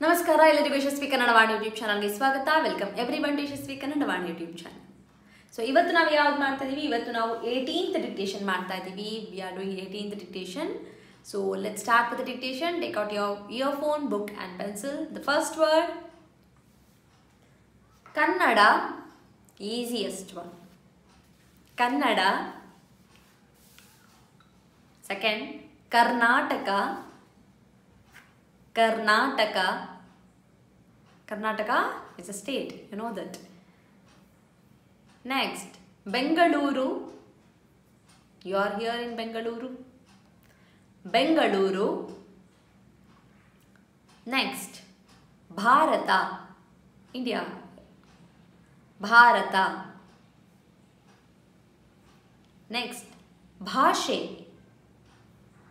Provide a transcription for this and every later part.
ನಮಸ್ಕಾರ ಎಲ್ಲರಿಗೂ ಯಶಸ್ವಿ ಕನ್ನಡವಾಣಿ ಯೂಟ್ಯೂಬ್ ಚಾನಲ್ಗೆ ಸ್ವಾಗತ ವೆಲ್ಕಮ್ ಎವ್ರಿ ಬನ್ ಯಶಸ್ವಿ ಕನ್ನಡವಾಣಿ ಯೂಟ್ಯೂಬ್ ಚಾನಲ್ ಸೊ ಇವತ್ತು ನಾವು ಯಾವ್ದು ಮಾಡ್ತಾ ಇದೀವಿ ಇವತ್ತು ನಾವು ಏಯ್ಟೀನ್ತ್ ಡಿಕ್ಟೇಷನ್ ಮಾಡ್ತಾ ಇದ್ದೀವಿ we are doing eighteenth dictation so let start with dictation take out your earphone book and pencil the first word Kannada easiest one Kannada second Karnataka Karnataka Karnataka is a state you know that next Bengaluru you are here in Bengaluru Bengaluru next Bharat India Bharat next ಭಾಷೆ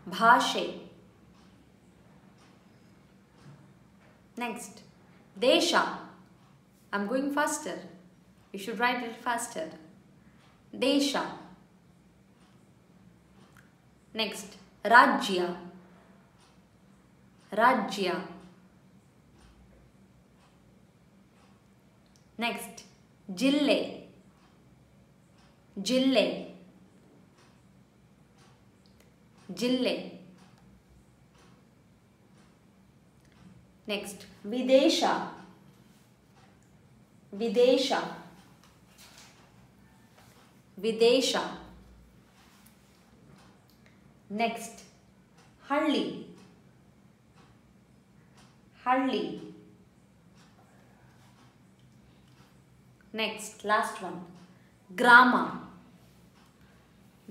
ಭಾಷೆ Next, Desha. I'm going faster. You should write it faster. Desha. Next, Rajya. Rajya. Next, Jille. Jille. Jille. Next, Videsha. Videsha. Videsha. Next, Halli. Halli. Next, last one, Grama.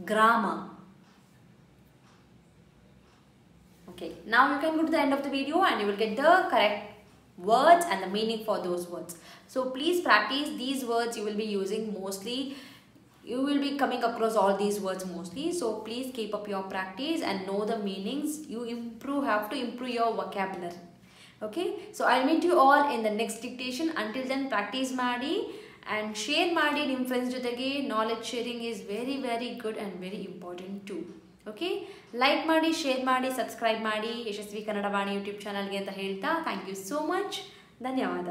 Grama. Okay, now you can go to the end of the video and you will get the correct words and the meaning for those words. So please practice these words you will be using mostly. You will be coming across all these words mostly. So please keep up your practice and know the meanings. You improve have to improve your vocabulary. Okay, so I'll meet you all in the next dictation. Until then practice Madi and share Madi in friends. Knowledge sharing is very very good and very important too. Okay like ಮಾಡಿ share ಮಾಡಿ subscribe ಮಾಡಿ Yashasvi Kannadavani YouTube ಚಾನಲ್ಗೆ ಅಂತ ಹೇಳ್ತಾ thank you so much ಧನ್ಯವಾದ.